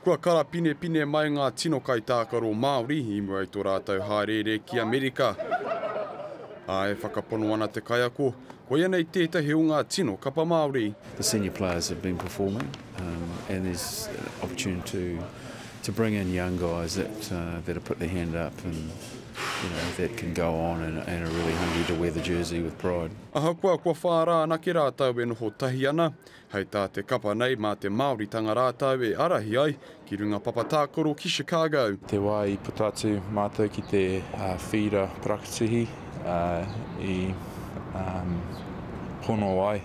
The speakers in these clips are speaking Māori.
Kua karapinepine mai ngā tino kaitākaro Māori i mua i tō rātou hāereere ki Amerika. Ā, e whakapono ana te kaiako, koia nei tētahi o ngā tino kapa Māori. The senior players have been performing um, and there's an opportunity to to bring in young guys that uh, that have put their hand up and you know that can go on and, and are really hungry to wear the jersey with pride. Ahakoa kua whā rā anake rātou e noho tahi ana, Hei tā te kapa nei, mā te Māoritanga rātou e ārahi ai ki runga papa tākoro ki Chicago. Te wā i puta atu mātou ki te whīra parakatihi i hono ai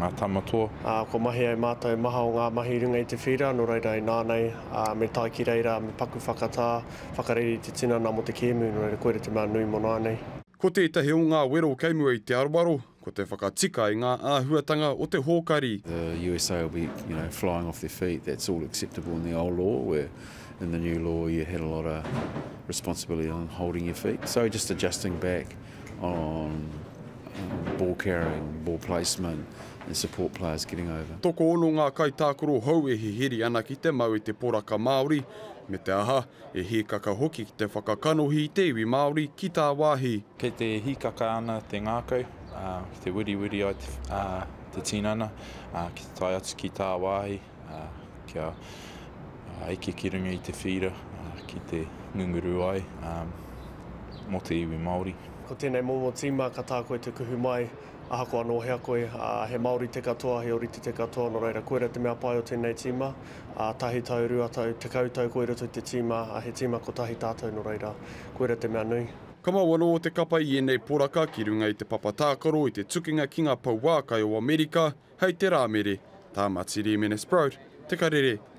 ngā tama toa. Kua mahi ai mātou maha o ngā mahi i runga i te whīra, nō reira inānei me tae ki reira me paku whakatā, whakareri i te tinana mō te kēmu, nō reira koira te mea nui monoa nei. Ko tētahi o ngā wero kei mua i te aroaro, Ko te whakatika i ngā āhuatanga o te hōkari. The usa will be, you know, flying off their feet, that's all acceptable in the old law where in the new law you had a lot of responsibility on holding your feet. So just adjusting back on ball carrying, ball placement and support players getting over. Tokoono ngā kaitākaro hou e hihiri ana ki te mau i te poraka Māori, me te aha, He hīkaka hoki ki te whakakanohi i te iwi Māori ki tāwāhi. Kei te hīkaka ana te ngākau, ki te wiriwiri ai te tinana, ki te tae atu ki tāwāhi, kia eke ki runga i te whīra ki te ngunguru ai mō te iwi Māori. Ko tēnei momo tīma ka tākoe te kuhu mai. Ahakoa nō hea koe, he Māori te katoa, he ōrite te katoa, nō reira, koira te mea pai o tēnei tīma, tahi tau, rua tau, tekau tau koe i roto i te tīma, he tīma kotahi tātou, nō reira, koira te mea nui. Ka mau anō te kapa i ēnei poraka ki runga i te papa tākaro i te tukinga ki ngā pouākai o Amerika hei te Rāmere, Tāmati Rīmene Sprout, Te Karere,